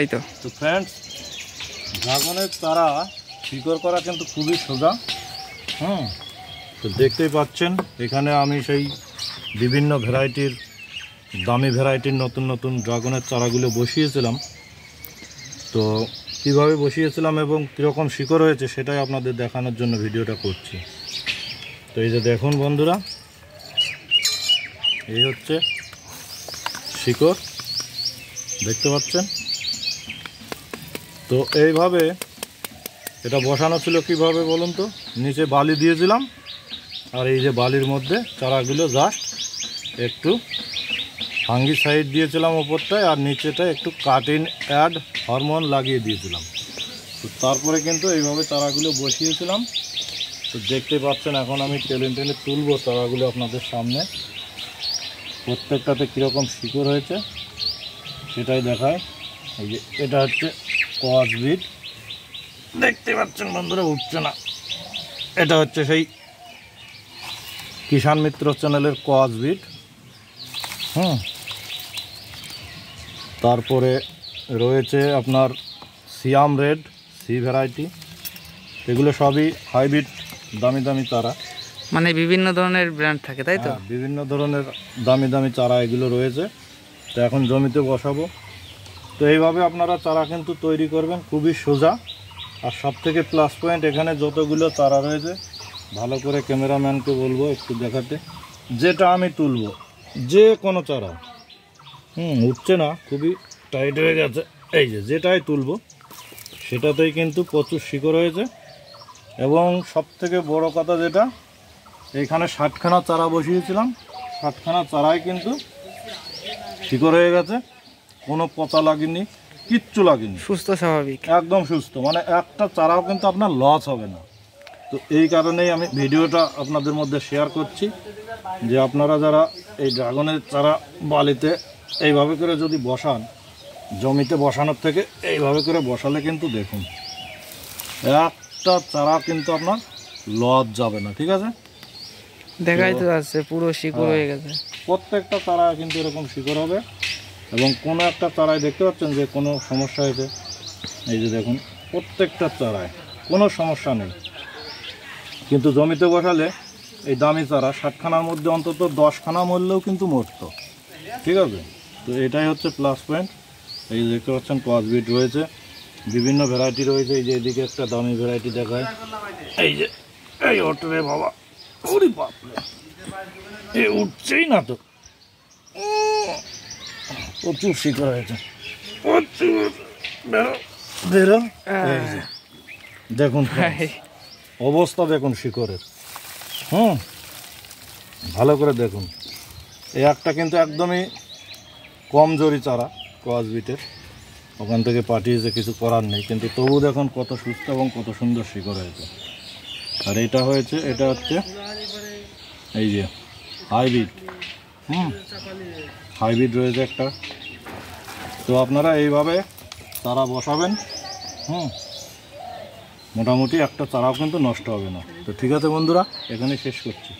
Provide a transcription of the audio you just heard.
এই তো। তো ফ্রেন্ডস ড্রাগনের চারা শিকড় করা কিন্তু খুবই সোজা। হুম, তো দেখতেই পাচ্ছেন, এখানে আমি সেই বিভিন্ন ভ্যারাইটির, দামি ভ্যারাইটির নতুন নতুন ড্রাগনের চারাগুলো বসিয়েছিলাম। তো কীভাবে বসিয়েছিলাম এবং কীরকম শিকড় হয়েছে সেটাই আপনাদের দেখানোর জন্য ভিডিওটা করছি। তো এই যে দেখুন বন্ধুরা, এই হচ্ছে শিকড়। দেখতে পাচ্ছেন? তো এইভাবে এটা বসানো ছিল কীভাবে বলুন তো? নিচে বালি দিয়েছিলাম, আর এই যে বালির মধ্যে চারাগুলো জাস্ট একটু ফাঙ্গি সাইড দিয়েছিলাম ওপরটায়, আর নিচেটা একটু কাটিং অ্যাড হরমোন লাগিয়ে দিয়েছিলাম। তো তারপরে কিন্তু এইভাবে চারাগুলো বসিয়েছিলাম। তো দেখতে পাচ্ছেন, এখন আমি টেনে টেনে তুলবো চারাগুলো আপনাদের সামনে। প্রত্যেকটাতে কীরকম শিকড় হয়েছে, সেটাই দেখায়। এই যে এটা হচ্ছে কস বিট দেখতে পাচ্ছেন বন্ধুরা উঠছে না। এটা হচ্ছে সেই কিষাণ মিত্র চ্যানেলের কস বিট হুম। তারপরে রয়েছে আপনার সিয়াম রেড সি ভ্যারাইটি। এগুলো সবই হাইব্রিড দামি দামি চারা। মানে বিভিন্ন ধরনের ব্র্যান্ড থাকে তাই তো? হ্যাঁ, বিভিন্ন ধরনের দামি দামি চারা এগুলো রয়েছে। তো এখন জমিতে বসাবো। তো এইভাবে আপনারা চারা কিন্তু তৈরি করবেন, খুবই সোজা। আর সব থেকে প্লাস পয়েন্ট এখানে যতগুলো চারা রয়েছে, ভালো করে ক্যামেরাম্যানকে বলব একটু দেখাতে। যেটা আমি তুলব, যে কোনো চারা। হুম, উঠছে না, খুবই টাইট হয়ে গেছে এই যে, যেটাই তুলব, সেটাতেই কিন্তু প্রচুর শিকড় হয়েছে। এবং সব থেকে বড় কথা যেটা এইখানে ষাটখানা চারা বসিয়েছিলাম। ষাটখানা চারাই কিন্তু শিকড় হয়ে গেছে। কোনো পচা লাগেনি কিচ্ছু লাগেনি। সুস্থ স্বাভাবিক। একদম সুস্থ। মানে একটা চারাও কিন্তু আপনার লস হবে না। তো এই কারণেই আমি ভিডিওটা আপনাদের মধ্যে শেয়ার করছি যে আপনারা যারা এই ড্রাগনের চারা বালিতে এইভাবে করে যদি বসান জমিতে বসানোর থেকে এইভাবে করে বসালে কিন্তু দেখুন একটা চারা কিন্তু আপনার লস যাবে না ঠিক আছে? দেখাই তো যাচ্ছে পুরো শিকড় হ্যাঁ। হয়ে গেছে। প্রত্যেকটা চারা কিন্তু এরকম শিকড় হবে। এবং কোনো একটা চারায় দেখতে পাচ্ছেন যে কোনো সমস্যা হয়েছে? এই যে দেখুন, প্রত্যেকটা চারায় কোনো সমস্যা নেই। কিন্তু জমিতে বসালে এই দামি চারা ষাটখানার মধ্যে অন্তত দশখানা মরলেও কিন্তু মরতো। ঠিক আছে? তো এটাই হচ্ছে প্লাস পয়েন্ট এই যে দেখতে পাচ্ছেন কসবিট রয়েছে। বিভিন্ন ভ্যারাইটি রয়েছে। এই যে এদিকে একটা দামি ভ্যারাইটি দেখায়। এই যে, এই অটোরে বাবা। ওরে বাপরে। এ উঠছেই না তো। প্রচুর শিকড় হয়েছে। প্রচুর। বেরো। বেরো? এই দেখুন অবস্থা দেখুন শিকড়ের। হুম? ভালো করে দেখুন। এই একটা কিন্তু একদমই কমজোরি চারা ক্রসবিটের ওখান থেকে পাঠিয়েছে কিছু করার নেই। কিন্তু তবু দেখুন কত সুস্থ এবং কত সুন্দর শিকড় হয়েছে। আর এটা হয়েছে এটা হচ্ছে এই যে হাইব্রিড। হুম। হাইব্রিড রয়েছে একটা। তো আপনারা এইভাবে চারা বসাবেন। হুম। মোটামুটি একটা চারাও কিন্তু নষ্ট হবে না। তো ঠিক আছে বন্ধুরা এখানে শেষ করছি।